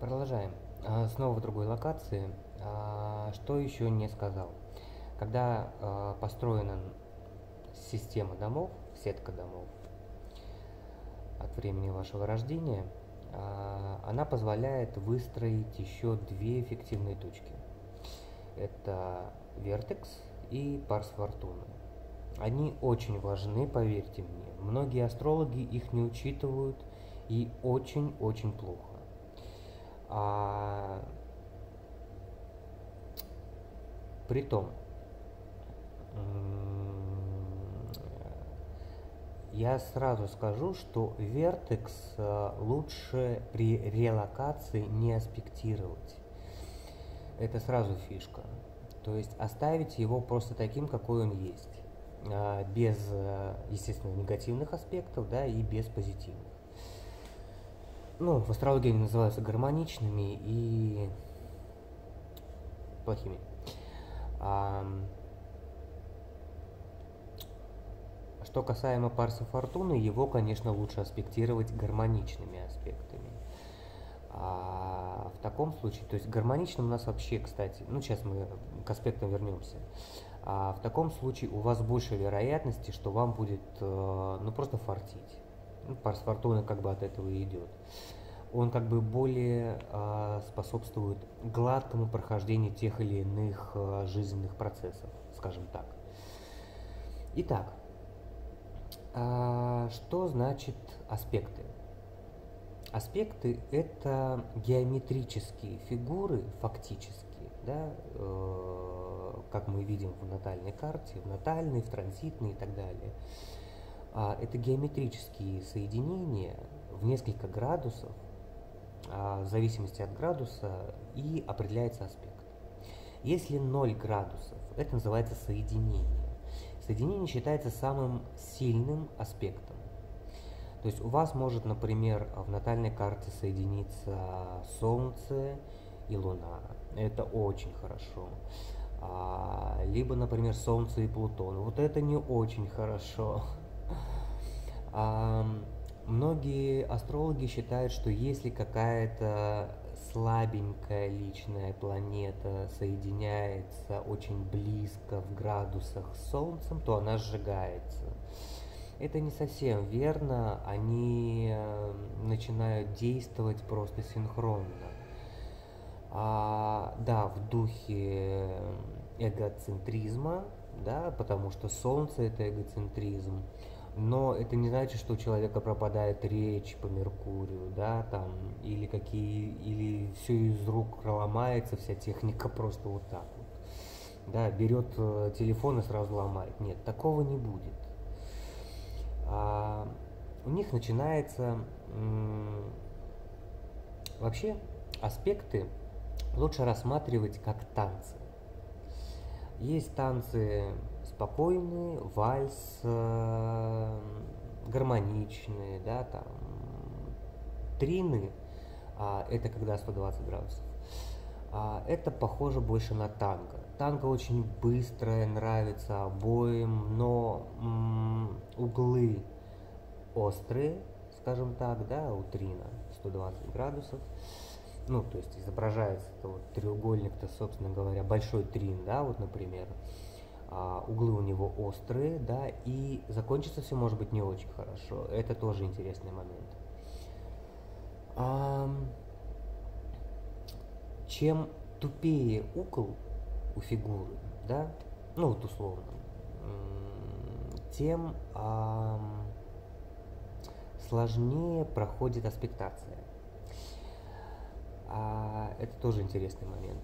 Продолжаем. А, снова в другой локации. А, что еще не сказал? Когда а, построена система домов, сетка домов, от времени вашего рождения, она позволяет выстроить еще две эффективные точки. Это вертекс и парс фортуны. Они очень важны, поверьте мне. Многие астрологи их не учитывают и очень-очень плохо. А, притом, я сразу скажу, что вертекс э, лучше при релокации не аспектировать. Это сразу фишка. То есть оставить его просто таким, какой он есть. А, без, э, естественно, негативных аспектов, да, и без позитивных ну, в астрологии они называются гармоничными и плохими. А, что касаемо Парса Фортуны, его, конечно, лучше аспектировать гармоничными аспектами. А в таком случае, то есть гармоничным у нас вообще, кстати, ну сейчас мы к аспектам вернемся. А в таком случае у вас больше вероятности, что вам будет э, ну просто фартить. Ну, Парс Фортуны как бы от этого идет. Он как бы более э, способствует гладкому прохождению тех или иных э, жизненных процессов, скажем так. Итак, э, что значит аспекты? Аспекты – это геометрические фигуры, фактически, да, э, как мы видим в натальной карте, в натальной, в транзитной и так далее – а, это геометрические соединения в несколько градусов, а, в зависимости от градуса, и определяется аспект. Если 0 градусов, это называется соединение. Соединение считается самым сильным аспектом. То есть у вас может, например, в натальной карте соединиться Солнце и Луна. Это очень хорошо. А, либо, например, Солнце и Плутон. Вот это не очень хорошо. Многие астрологи считают, что если какая-то слабенькая личная планета соединяется очень близко в градусах с Солнцем, то она сжигается. Это не совсем верно, они э, начинают действовать просто синхронно. А, да, в духе эгоцентризма, да, потому что Солнце это эгоцентризм но это не значит, что у человека пропадает речь по Меркурию, да, там, или какие, или все из рук ломается, вся техника просто вот так вот. Да, берет э, телефон и сразу ломает. Нет, такого не будет. А, у них начинается вообще аспекты лучше рассматривать как танцы. Есть танцы спокойные, вальс, э, гармоничные, да, там, трины, а, это когда 120 градусов. А, это похоже больше на танго. Танго очень быстрое, нравится обоим, но м, углы острые, скажем так, да, у трина 120 градусов. Ну, то есть изображается это вот треугольник-то, собственно говоря, большой трин, да, вот, например а, углы у него острые, да, и закончится все может быть не очень хорошо. Это тоже интересный момент. А, чем тупее угол у фигуры, да, ну вот условно, тем а, сложнее проходит аспектация. А, это тоже интересный момент.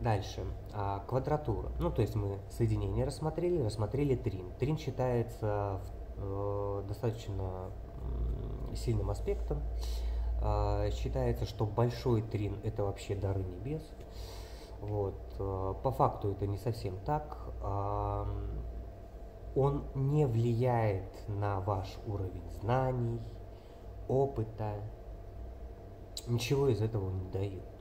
Дальше. А, квадратура. Ну, то есть мы соединение рассмотрели, рассмотрели трин. Трин считается э, достаточно сильным аспектом. Э, считается, что большой трин – это вообще дары небес. Вот. Э, по факту это не совсем так. Э, он не влияет на ваш уровень знаний, опыта. Ничего из этого не дает.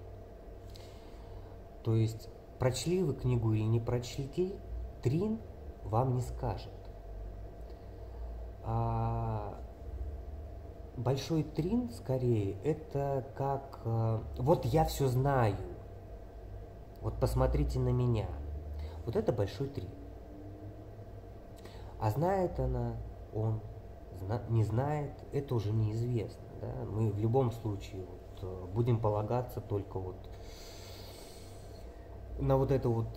То есть, прочли вы книгу или не прочли, Трин вам не скажет. А большой трин, скорее, это как э, вот я все знаю, вот посмотрите на меня. Вот это большой трин. А знает она, он не знает, это уже неизвестно. Да? Мы в любом случае вот, э, будем полагаться только вот на вот это вот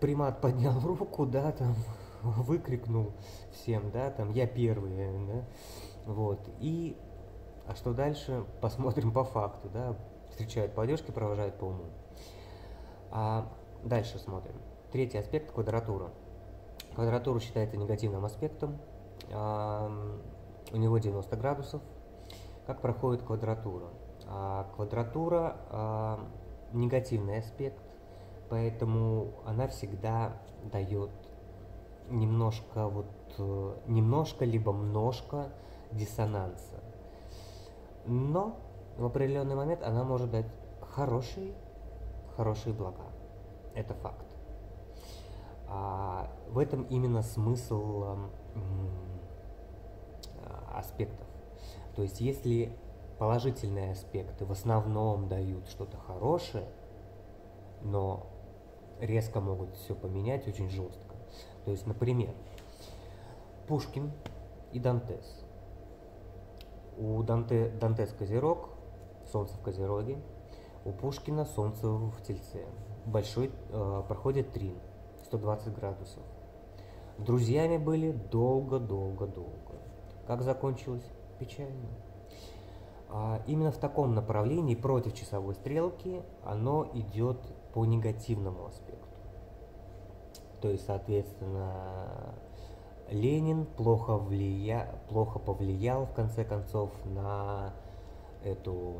примат поднял руку, да, там выкрикнул всем, да, там я первый, да, вот, и, а что дальше, посмотрим по факту, да, встречают по одежке, провожают по уму. А дальше смотрим. Третий аспект – квадратура. Квадратура считается негативным аспектом, а, у него 90 градусов. Как проходит квадратура? А, квадратура а, – негативный аспект, поэтому она всегда дает немножко вот э, немножко либо множко диссонанса. Но в определенный момент она может дать хорошие, хорошие блага. Это факт. А в этом именно смысл аспектов. То есть если положительные аспекты в основном дают что-то хорошее, но резко могут все поменять очень жестко. То есть, например, Пушкин и Дантес. У Данте, Дантес Козерог, Солнце в Козероге, у Пушкина Солнце в Тельце. Большой э, проходит трин, 120 градусов. Друзьями были долго-долго-долго. Как закончилось? Печально. А именно в таком направлении против часовой стрелки оно идет по негативному аспекту. То есть, соответственно, Ленин плохо, влия... плохо повлиял, в конце концов, на эту,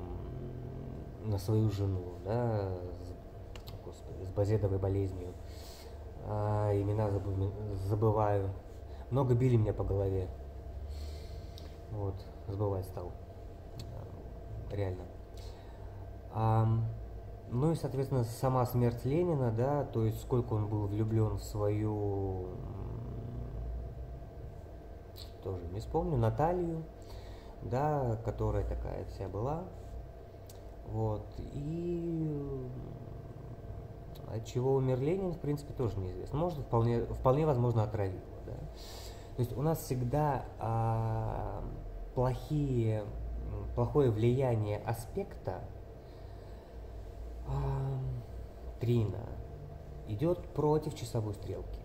на свою жену, да, с, господи, с базедовой болезнью. А, имена забы... забываю. Много били меня по голове. Вот, забывать стал. Реально. А, ну и, соответственно, сама смерть Ленина, да, то есть сколько он был влюблен в свою, тоже не вспомню, Наталью, да, которая такая вся была. Вот, и от чего умер Ленин, в принципе, тоже неизвестно. Может, вполне, вполне возможно, отравил. Да? То есть у нас всегда а, плохие, плохое влияние аспекта Трина идет против часовой стрелки.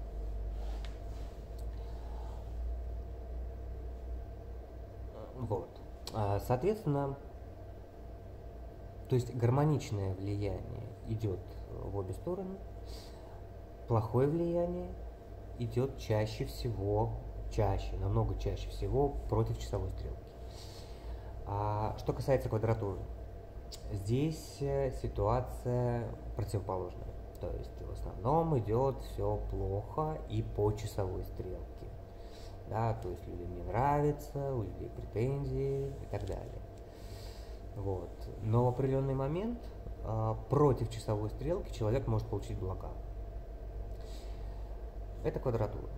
Вот. А, соответственно, то есть гармоничное влияние идет в обе стороны, плохое влияние идет чаще всего, чаще, намного чаще всего против часовой стрелки. А что касается квадратуры, Здесь э, ситуация противоположная. То есть в основном идет все плохо и по часовой стрелке. Да, то есть людям не нравится, у людей претензии и так далее. Вот. Но в определенный момент а, против часовой стрелки человек может получить блага. Это квадратура.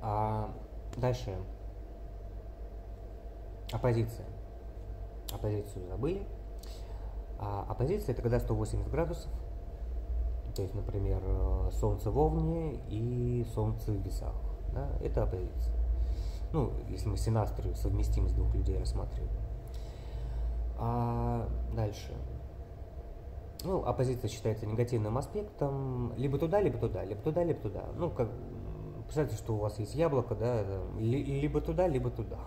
А дальше оппозиция оппозицию забыли. А оппозиция это когда 180 градусов, то есть, например, э, Солнце в Овне и Солнце в Весах. Да, это оппозиция. Ну, если мы синастрию совместим с двух людей рассматриваем. А дальше. Ну, оппозиция считается негативным аспектом либо туда, либо туда, либо туда, либо туда. Ну, как представьте, что у вас есть яблоко, да, либо туда, либо туда.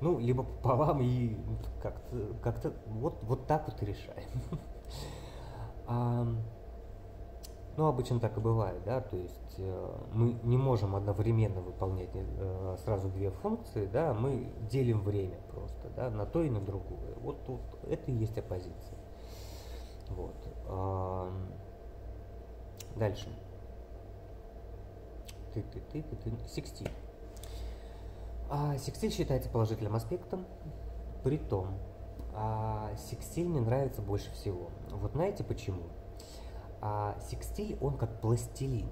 Ну, либо пополам и как-то, как-то вот, вот так вот и решаем. А, ну, обычно так и бывает, да, то есть э, мы не можем одновременно выполнять э, сразу две функции, да, а мы делим время просто, да, на то и на другое. Вот тут вот, это и есть оппозиция. Вот. А, дальше. Ты-ты-ты-ты-ты. 60. А, секстиль считается положительным аспектом, при том, а, секстиль мне нравится больше всего. Вот знаете почему? А, секстиль, он как пластилин.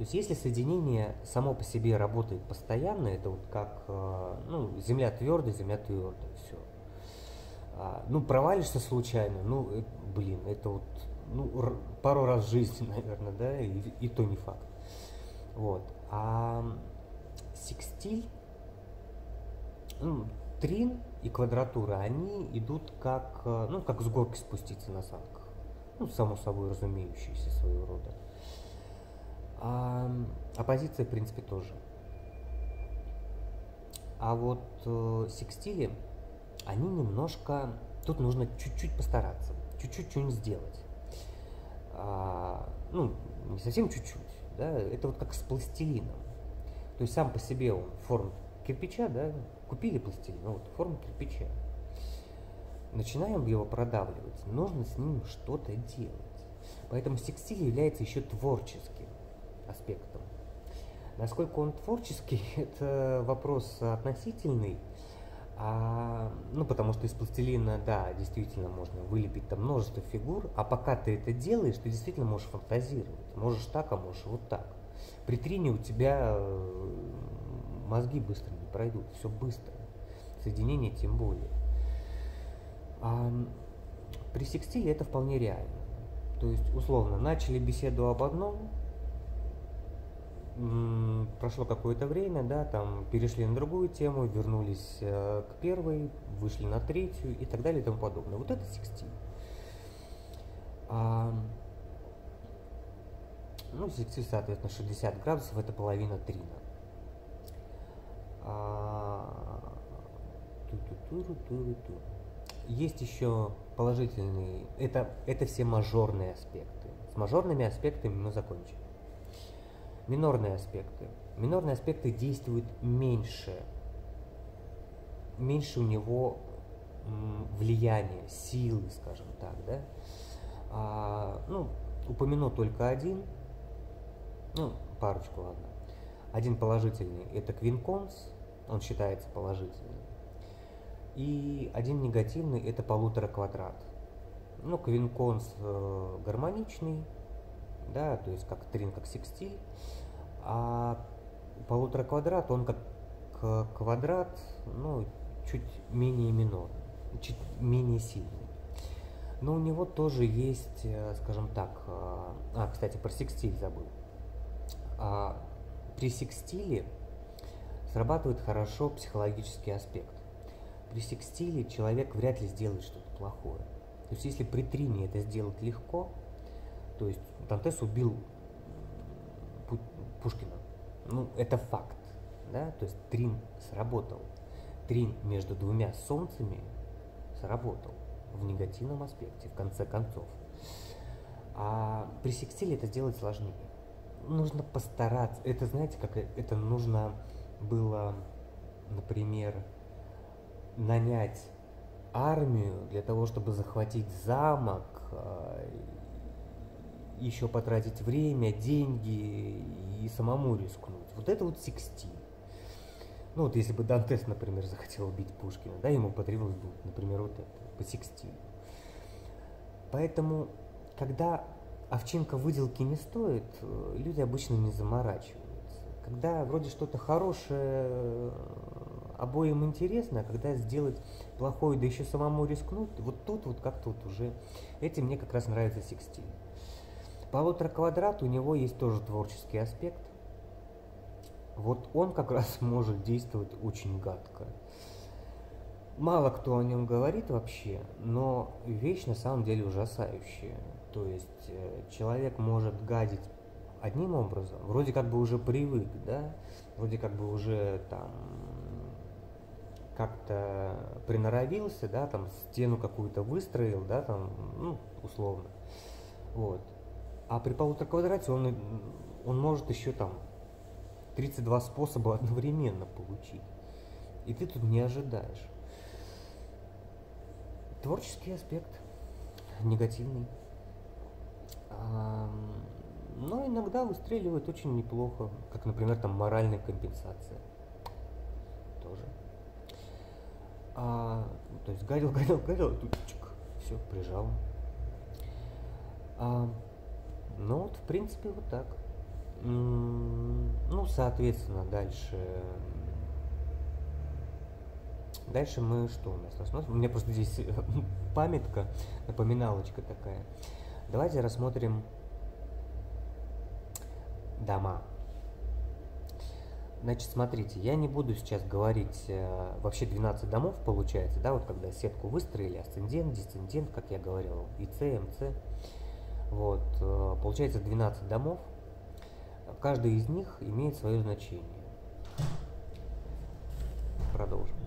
То есть если соединение само по себе работает постоянно, это вот как, э, ну, земля твердая, земля твердая, все. А, ну, провалишься случайно, ну, э, блин, это вот, ну, пару раз в жизни, наверное, да, и, и то не факт. Вот. А секстиль, ну, трин и квадратура, они идут как, э, ну, как с горки спуститься на санках. Ну, само собой разумеющиеся своего рода. А оппозиция, в принципе, тоже. А вот э, секстили, они немножко... Тут нужно чуть-чуть постараться, чуть-чуть что-нибудь сделать. А, ну, не совсем чуть-чуть, да, это вот как с пластилином. То есть сам по себе он форм кирпича, да, купили пластилин, ну вот форма кирпича. Начинаем его продавливать, нужно с ним что-то делать. Поэтому секстиль является еще творческим аспектом. Насколько он творческий, это вопрос относительный. А, ну, потому что из пластилина, да, действительно можно вылепить там множество фигур, а пока ты это делаешь, ты действительно можешь фантазировать. Можешь так, а можешь вот так. При трине у тебя э, мозги быстро не пройдут, все быстро. Соединение тем более. А, при секстиле это вполне реально. То есть, условно, начали беседу об одном, прошло какое-то время, да, там перешли на другую тему, вернулись э, к первой, вышли на третью и так далее и тому подобное. Вот это секстиль. А, ну, секстиль, соответственно, 60 градусов, это половина трина. А, Есть еще положительные, это, это все мажорные аспекты. С мажорными аспектами мы закончим. Минорные аспекты. Минорные аспекты действуют меньше. Меньше у него влияния, силы, скажем так, да. А, ну, упомяну только один, ну, парочку, ладно. Один положительный – это квинконс, он считается положительным. И один негативный – это полутора квадрат. Ну, квинконс э, гармоничный, да, то есть как трин, как секстиль. А полутора квадрат, он как квадрат, ну, чуть менее минор, чуть менее сильный. Но у него тоже есть, э, скажем так, э, а, кстати, про секстиль забыл. А, при секстиле срабатывает хорошо психологический аспект. При секстиле человек вряд ли сделает что-то плохое. То есть если при трине это сделать легко, то есть Дантес убил Пушкина. Ну, это факт. Да? То есть Трин сработал. Трин между двумя солнцами сработал в негативном аспекте, в конце концов. А при секстиле это сделать сложнее. Нужно постараться. Это, знаете, как это нужно было, например, нанять армию для того, чтобы захватить замок а, еще потратить время, деньги и самому рискнуть. Вот это вот секстиль. Ну вот если бы Дантес, например, захотел убить Пушкина, да, ему потребовалось бы, например, вот это, по секстилю. Поэтому, когда овчинка выделки не стоит, люди обычно не заморачиваются. Когда вроде что-то хорошее обоим интересно, а когда сделать плохое, да еще самому рискнуть, вот тут вот как-то вот уже, этим мне как раз нравится секстиль. Полутора квадрат у него есть тоже творческий аспект. Вот он как раз может действовать очень гадко. Мало кто о нем говорит вообще, но вещь на самом деле ужасающая. То есть э, человек может гадить одним образом, вроде как бы уже привык, да, вроде как бы уже там как-то приноровился, да, там стену какую-то выстроил, да, там, ну, условно. Вот. А при полутора квадрате он, он может еще там 32 способа одновременно получить. И ты тут не ожидаешь. Творческий аспект, негативный. Но иногда выстреливает очень неплохо, как, например, там моральная компенсация. Тоже. А, то есть гадил, гадил, гадил, тут чик, все, прижал. А, ну вот, в принципе, вот так. Ну, соответственно, дальше... Дальше мы что у нас рассмотрим? У меня просто здесь памятка, напоминалочка такая. Давайте рассмотрим дома. Значит, смотрите, я не буду сейчас говорить, э, вообще 12 домов получается, да, вот когда сетку выстроили, асцендент, десцендент, как я говорил, ИЦ, МЦ, вот, э, получается 12 домов, каждый из них имеет свое значение. Продолжим.